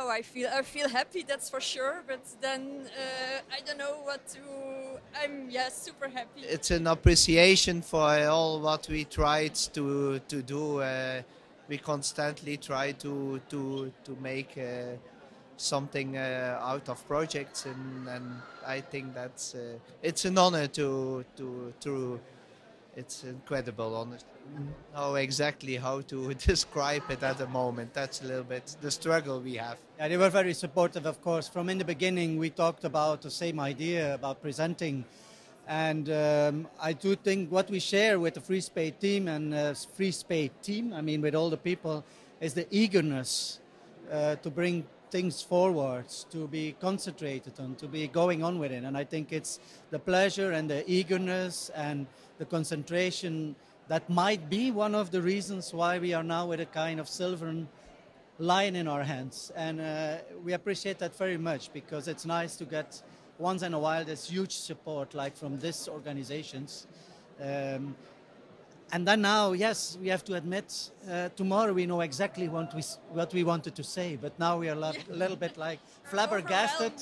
how I feel. I feel happy, that's for sure. But then uh, I don't know what to. I'm yeah super happy. It's an appreciation for all what we tried to to do. Uh, we constantly try to to to make uh, something uh, out of projects, and, and I think that's uh, it's an honor to to to. It's incredible, honestly. Know exactly how to describe it at the moment. That's a little bit the struggle we have. Yeah, they were very supportive, of course. From in the beginning, we talked about the same idea about presenting. And um, I do think what we share with the Freespace team and uh, Freespace team, I mean, with all the people, is the eagerness uh, to bring things forwards, to be concentrated on, to be going on with it. And I think it's the pleasure and the eagerness and the concentration that might be one of the reasons why we are now with a kind of silver lion in our hands. And uh, we appreciate that very much because it's nice to get once in a while this huge support like from these organizations. Um, and then now, yes, we have to admit, uh, tomorrow we know exactly what we, what we wanted to say, but now we are a little bit like flabbergasted